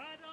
right